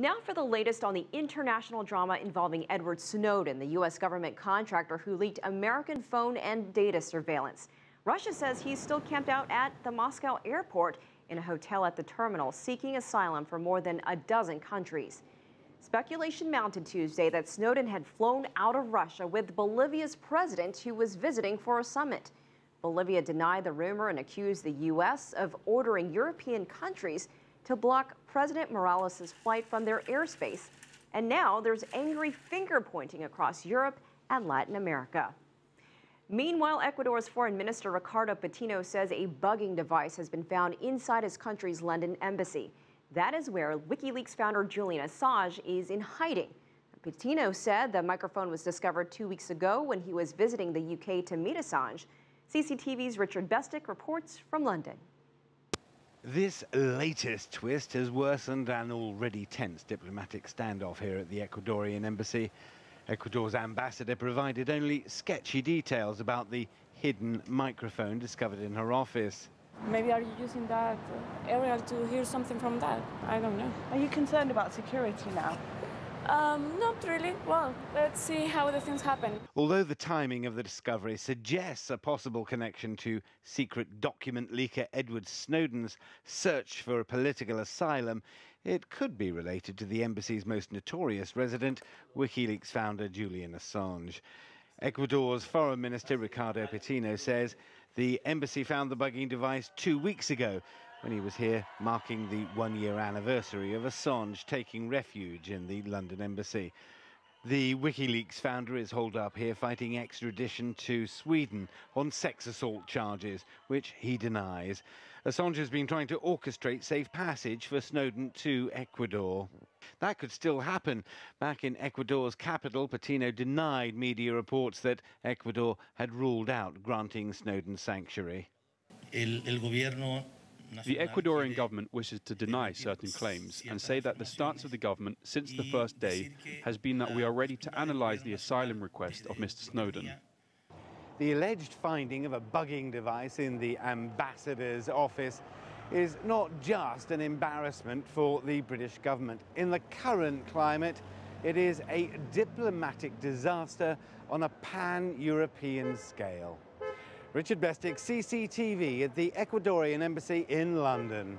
Now for the latest on the international drama involving Edward Snowden, the U.S. government contractor who leaked American phone and data surveillance. Russia says he's still camped out at the Moscow airport in a hotel at the terminal, seeking asylum from more than a dozen countries. Speculation mounted Tuesday that Snowden had flown out of Russia with Bolivia's president, who was visiting for a summit. Bolivia denied the rumor and accused the U.S. of ordering European countries to block President Morales' flight from their airspace. And now there's angry finger pointing across Europe and Latin America. Meanwhile, Ecuador's Foreign Minister Ricardo Patino says a bugging device has been found inside his country's London embassy. That is where WikiLeaks founder Julian Assange is in hiding. Patino said the microphone was discovered two weeks ago when he was visiting the UK to meet Assange. CCTV's Richard Bestic reports from London. This latest twist has worsened an already tense diplomatic standoff here at the Ecuadorian embassy. Ecuador's ambassador provided only sketchy details about the hidden microphone discovered in her office. Maybe are you using that aerial to hear something from that? I don't know. Are you concerned about security now? Um, not really. Well, let's see how the things happen. Although the timing of the discovery suggests a possible connection to secret document leaker Edward Snowden's search for a political asylum, it could be related to the embassy's most notorious resident, WikiLeaks founder Julian Assange. Ecuador's Foreign Minister Ricardo Patino says the embassy found the bugging device two weeks ago when he was here marking the one-year anniversary of Assange taking refuge in the London embassy. The WikiLeaks founder is holed up here fighting extradition to Sweden on sex assault charges, which he denies. Assange has been trying to orchestrate safe passage for Snowden to Ecuador. That could still happen. Back in Ecuador's capital, Patino denied media reports that Ecuador had ruled out granting Snowden sanctuary. El, el gobierno the Ecuadorian government wishes to deny certain claims and say that the stance of the government since the first day has been that we are ready to analyze the asylum request of Mr. Snowden. The alleged finding of a bugging device in the ambassador's office is not just an embarrassment for the British government. In the current climate, it is a diplomatic disaster on a pan-European scale. Richard Bestic, CCTV at the Ecuadorian Embassy in London.